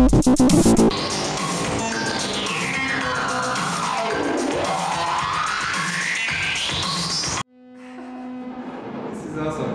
is awesome.